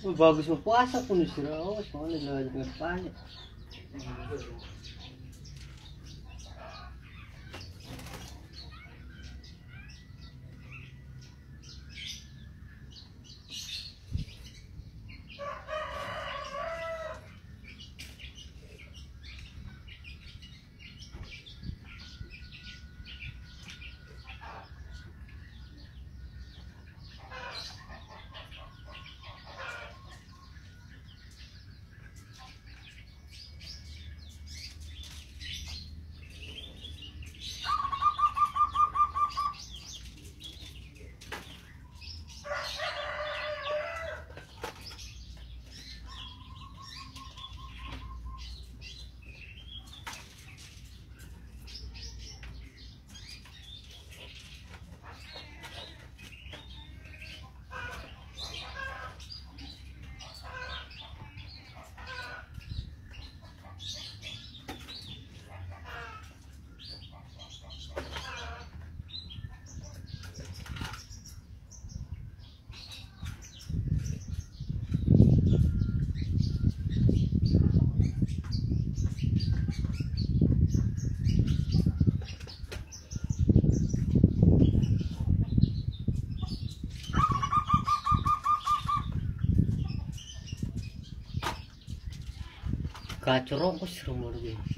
Vamos passar por isso, não, só na hora faz Kacurong kok serem banget.